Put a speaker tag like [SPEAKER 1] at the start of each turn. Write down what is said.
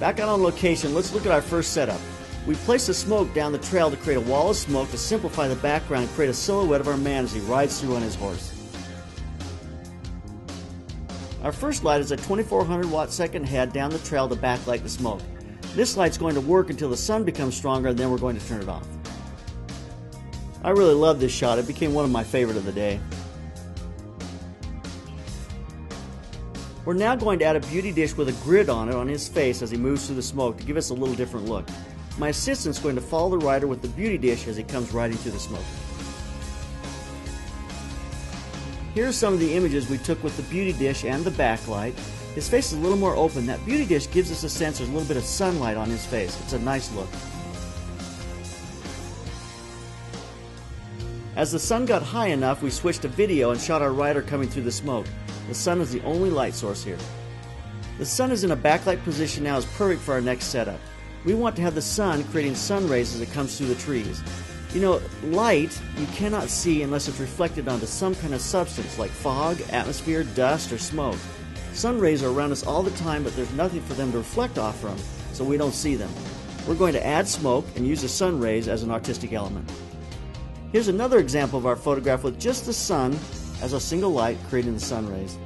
[SPEAKER 1] Back out on location, let's look at our first setup. We place the smoke down the trail to create a wall of smoke to simplify the background and create a silhouette of our man as he rides through on his horse. Our first light is a 2400 watt second head down the trail to backlight the smoke. This light's going to work until the sun becomes stronger and then we're going to turn it off. I really love this shot, it became one of my favorite of the day. We're now going to add a beauty dish with a grid on it on his face as he moves through the smoke to give us a little different look. My assistant's going to follow the rider with the beauty dish as he comes riding through the smoke. Here are some of the images we took with the beauty dish and the backlight. His face is a little more open. That beauty dish gives us a sense there's a little bit of sunlight on his face. It's a nice look. As the sun got high enough, we switched to video and shot our rider coming through the smoke. The sun is the only light source here. The sun is in a backlight position now is perfect for our next setup. We want to have the sun creating sun rays as it comes through the trees. You know, light you cannot see unless it's reflected onto some kind of substance like fog, atmosphere, dust, or smoke. Sun rays are around us all the time, but there's nothing for them to reflect off from, so we don't see them. We're going to add smoke and use the sun rays as an artistic element. Here's another example of our photograph with just the sun as a single light creating the sun rays.